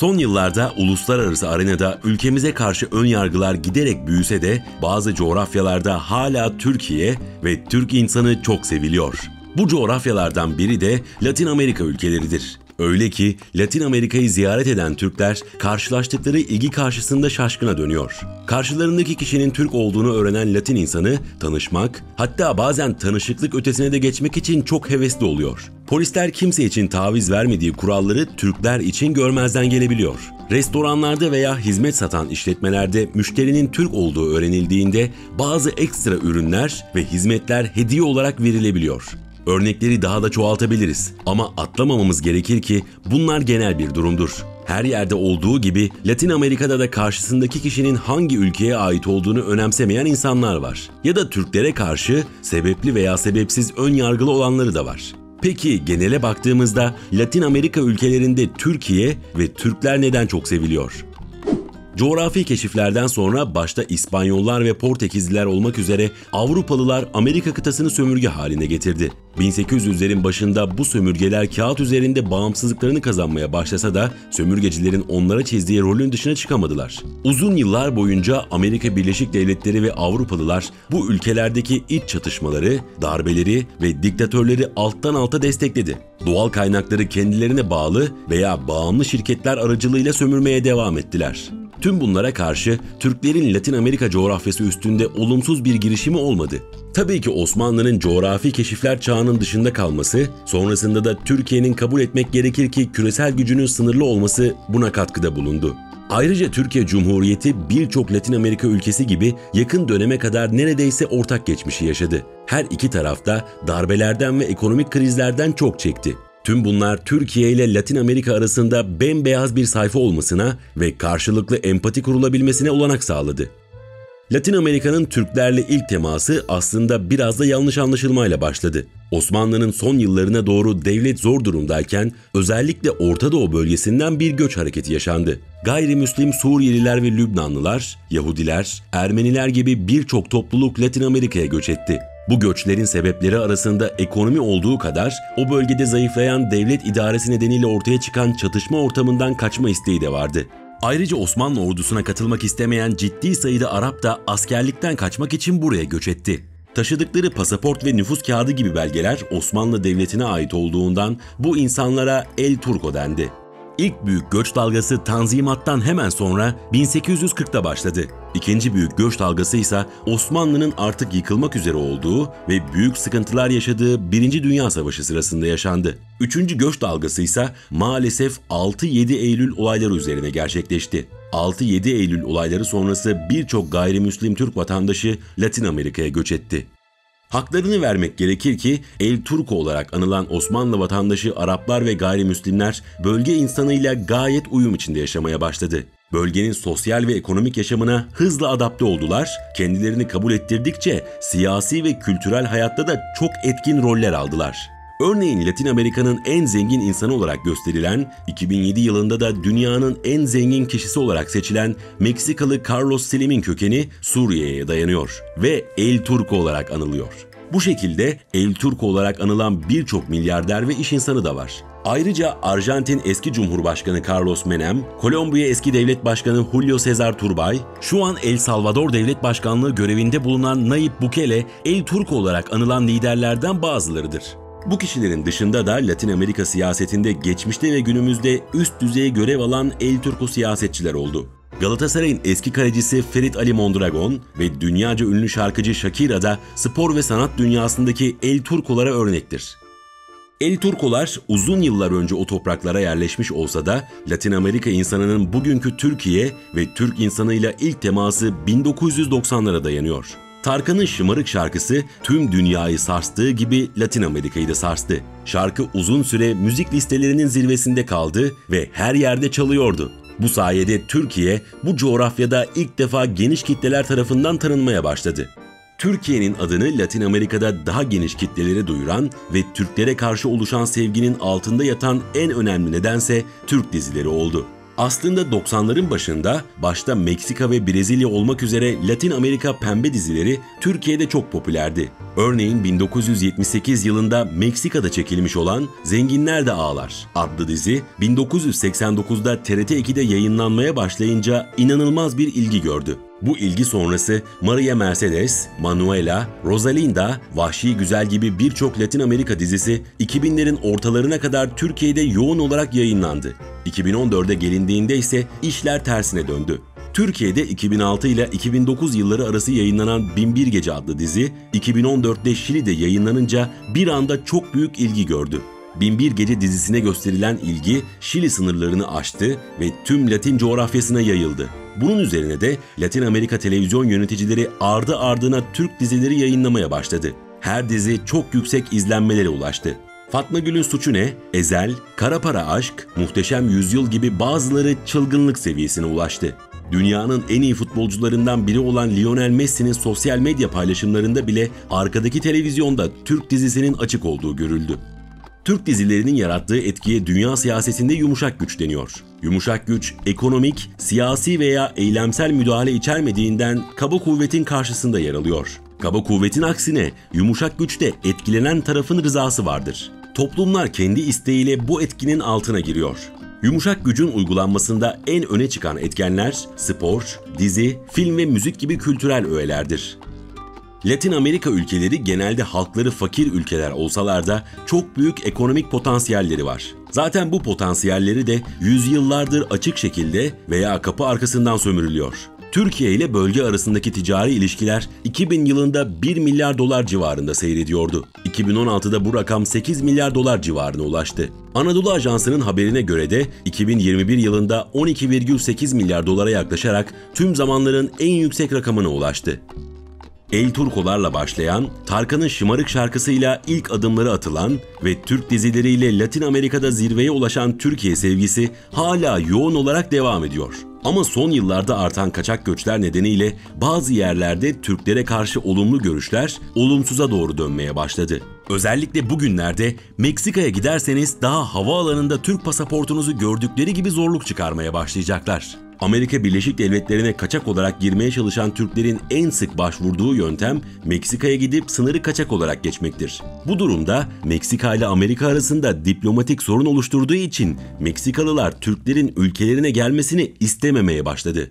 Son yıllarda uluslararası arenada ülkemize karşı ön yargılar giderek büyüse de bazı coğrafyalarda hala Türkiye ve Türk insanı çok seviliyor. Bu coğrafyalardan biri de Latin Amerika ülkeleridir. Öyle ki Latin Amerika'yı ziyaret eden Türkler karşılaştıkları ilgi karşısında şaşkına dönüyor. Karşılarındaki kişinin Türk olduğunu öğrenen Latin insanı tanışmak, hatta bazen tanışıklık ötesine de geçmek için çok hevesli oluyor. Polisler kimse için taviz vermediği kuralları Türkler için görmezden gelebiliyor. Restoranlarda veya hizmet satan işletmelerde müşterinin Türk olduğu öğrenildiğinde bazı ekstra ürünler ve hizmetler hediye olarak verilebiliyor. Örnekleri daha da çoğaltabiliriz ama atlamamamız gerekir ki bunlar genel bir durumdur. Her yerde olduğu gibi Latin Amerika'da da karşısındaki kişinin hangi ülkeye ait olduğunu önemsemeyen insanlar var. Ya da Türklere karşı sebepli veya sebepsiz ön yargılı olanları da var. Peki genele baktığımızda Latin Amerika ülkelerinde Türkiye ve Türkler neden çok seviliyor? Coğrafi keşiflerden sonra başta İspanyollar ve Portekizliler olmak üzere Avrupalılar Amerika kıtasını sömürge haline getirdi. 1800'lerin başında bu sömürgeler kağıt üzerinde bağımsızlıklarını kazanmaya başlasa da sömürgecilerin onlara çizdiği rolün dışına çıkamadılar. Uzun yıllar boyunca Amerika Birleşik Devletleri ve Avrupalılar bu ülkelerdeki iç çatışmaları, darbeleri ve diktatörleri alttan alta destekledi. Doğal kaynakları kendilerine bağlı veya bağımlı şirketler aracılığıyla sömürmeye devam ettiler. Tüm bunlara karşı Türklerin Latin Amerika coğrafyası üstünde olumsuz bir girişimi olmadı. Tabii ki Osmanlı'nın coğrafi keşifler çağının dışında kalması, sonrasında da Türkiye'nin kabul etmek gerekir ki küresel gücünün sınırlı olması buna katkıda bulundu. Ayrıca Türkiye Cumhuriyeti birçok Latin Amerika ülkesi gibi yakın döneme kadar neredeyse ortak geçmişi yaşadı. Her iki tarafta darbelerden ve ekonomik krizlerden çok çekti. Tüm bunlar Türkiye ile Latin Amerika arasında bembeyaz bir sayfa olmasına ve karşılıklı empati kurulabilmesine olanak sağladı. Latin Amerika'nın Türklerle ilk teması aslında biraz da yanlış anlaşılmayla başladı. Osmanlı'nın son yıllarına doğru devlet zor durumdayken özellikle Orta Doğu bölgesinden bir göç hareketi yaşandı. Gayrimüslim Suriyeliler ve Lübnanlılar, Yahudiler, Ermeniler gibi birçok topluluk Latin Amerika'ya göç etti. Bu göçlerin sebepleri arasında ekonomi olduğu kadar o bölgede zayıflayan devlet idaresi nedeniyle ortaya çıkan çatışma ortamından kaçma isteği de vardı. Ayrıca Osmanlı ordusuna katılmak istemeyen ciddi sayıda Arap da askerlikten kaçmak için buraya göç etti. Taşıdıkları pasaport ve nüfus kağıdı gibi belgeler Osmanlı Devleti'ne ait olduğundan bu insanlara El Turco dendi. İlk büyük göç dalgası Tanzimat'tan hemen sonra 1840'ta başladı. İkinci büyük göç dalgası ise Osmanlı'nın artık yıkılmak üzere olduğu ve büyük sıkıntılar yaşadığı Birinci Dünya Savaşı sırasında yaşandı. Üçüncü göç dalgası ise maalesef 6-7 Eylül olayları üzerine gerçekleşti. 6-7 Eylül olayları sonrası birçok gayrimüslim Türk vatandaşı Latin Amerika'ya göç etti. Haklarını vermek gerekir ki El Turco olarak anılan Osmanlı vatandaşı Araplar ve gayrimüslimler bölge insanıyla gayet uyum içinde yaşamaya başladı. Bölgenin sosyal ve ekonomik yaşamına hızla adapte oldular, kendilerini kabul ettirdikçe siyasi ve kültürel hayatta da çok etkin roller aldılar. Örneğin Latin Amerika'nın en zengin insanı olarak gösterilen, 2007 yılında da dünyanın en zengin kişisi olarak seçilen Meksikalı Carlos Slim'in kökeni Suriye'ye dayanıyor ve El Turco olarak anılıyor. Bu şekilde El Turco olarak anılan birçok milyarder ve iş insanı da var. Ayrıca Arjantin eski Cumhurbaşkanı Carlos Menem, Kolombiya eski Devlet Başkanı Julio Cesar Turbay, şu an El Salvador Devlet Başkanlığı görevinde bulunan Nayib Bukele, El Turco olarak anılan liderlerden bazılarıdır. Bu kişilerin dışında da Latin Amerika siyasetinde geçmişte ve günümüzde üst düzey görev alan El Turco siyasetçiler oldu. Galatasaray'ın eski kalecisi Ferit Ali Mondragon ve dünyaca ünlü şarkıcı Shakira da spor ve sanat dünyasındaki El Turco'lara örnektir. El Turkolar uzun yıllar önce o topraklara yerleşmiş olsa da Latin Amerika insanının bugünkü Türkiye ve Türk insanıyla ilk teması 1990'lara dayanıyor. Tarkan'ın Şımarık şarkısı tüm dünyayı sarstığı gibi Latin Amerika'yı da sarstı. Şarkı uzun süre müzik listelerinin zirvesinde kaldı ve her yerde çalıyordu. Bu sayede Türkiye bu coğrafyada ilk defa geniş kitleler tarafından tanınmaya başladı. Türkiye'nin adını Latin Amerika'da daha geniş kitlelere duyuran ve Türklere karşı oluşan sevginin altında yatan en önemli nedense Türk dizileri oldu. Aslında 90'ların başında başta Meksika ve Brezilya olmak üzere Latin Amerika pembe dizileri Türkiye'de çok popülerdi. Örneğin 1978 yılında Meksika'da çekilmiş olan Zenginler de Ağlar adlı dizi 1989'da TRT 2'de yayınlanmaya başlayınca inanılmaz bir ilgi gördü. Bu ilgi sonrası Maria Mercedes, Manuela, Rosalinda, Vahşi Güzel gibi birçok Latin Amerika dizisi 2000'lerin ortalarına kadar Türkiye'de yoğun olarak yayınlandı. 2014'e gelindiğinde ise işler tersine döndü. Türkiye'de 2006 ile 2009 yılları arası yayınlanan Binbir Gece adlı dizi 2014'te Şili'de yayınlanınca bir anda çok büyük ilgi gördü. Binbir Gece dizisine gösterilen ilgi Şili sınırlarını aştı ve tüm Latin coğrafyasına yayıldı. Bunun üzerine de Latin Amerika televizyon yöneticileri ardı ardına Türk dizileri yayınlamaya başladı. Her dizi çok yüksek izlenmelere ulaştı. Fatma Gül'ün suçu ne? Ezel, Kara Para Aşk, Muhteşem Yüzyıl gibi bazıları çılgınlık seviyesine ulaştı. Dünyanın en iyi futbolcularından biri olan Lionel Messi'nin sosyal medya paylaşımlarında bile arkadaki televizyonda Türk dizisinin açık olduğu görüldü. Türk dizilerinin yarattığı etkiye dünya siyasetinde yumuşak güç deniyor. Yumuşak güç, ekonomik, siyasi veya eylemsel müdahale içermediğinden kaba kuvvetin karşısında yer alıyor. Kaba kuvvetin aksine yumuşak güçte etkilenen tarafın rızası vardır. Toplumlar kendi isteğiyle bu etkinin altına giriyor. Yumuşak gücün uygulanmasında en öne çıkan etkenler spor, dizi, film ve müzik gibi kültürel öğelerdir. Latin Amerika ülkeleri genelde halkları fakir ülkeler olsalar da çok büyük ekonomik potansiyelleri var. Zaten bu potansiyelleri de yüzyıllardır açık şekilde veya kapı arkasından sömürülüyor. Türkiye ile bölge arasındaki ticari ilişkiler 2000 yılında 1 milyar dolar civarında seyrediyordu. 2016'da bu rakam 8 milyar dolar civarına ulaştı. Anadolu Ajansı'nın haberine göre de 2021 yılında 12,8 milyar dolara yaklaşarak tüm zamanların en yüksek rakamına ulaştı. El Turkolarla başlayan, Tarkan'ın şımarık şarkısıyla ilk adımları atılan ve Türk dizileriyle Latin Amerika'da zirveye ulaşan Türkiye sevgisi hala yoğun olarak devam ediyor. Ama son yıllarda artan kaçak göçler nedeniyle bazı yerlerde Türklere karşı olumlu görüşler olumsuza doğru dönmeye başladı. Özellikle bugünlerde Meksika'ya giderseniz daha havaalanında Türk pasaportunuzu gördükleri gibi zorluk çıkarmaya başlayacaklar. Amerika Birleşik Devletleri'ne kaçak olarak girmeye çalışan Türklerin en sık başvurduğu yöntem Meksika'ya gidip sınırı kaçak olarak geçmektir. Bu durumda Meksika ile Amerika arasında diplomatik sorun oluşturduğu için Meksikalılar Türklerin ülkelerine gelmesini istememeye başladı.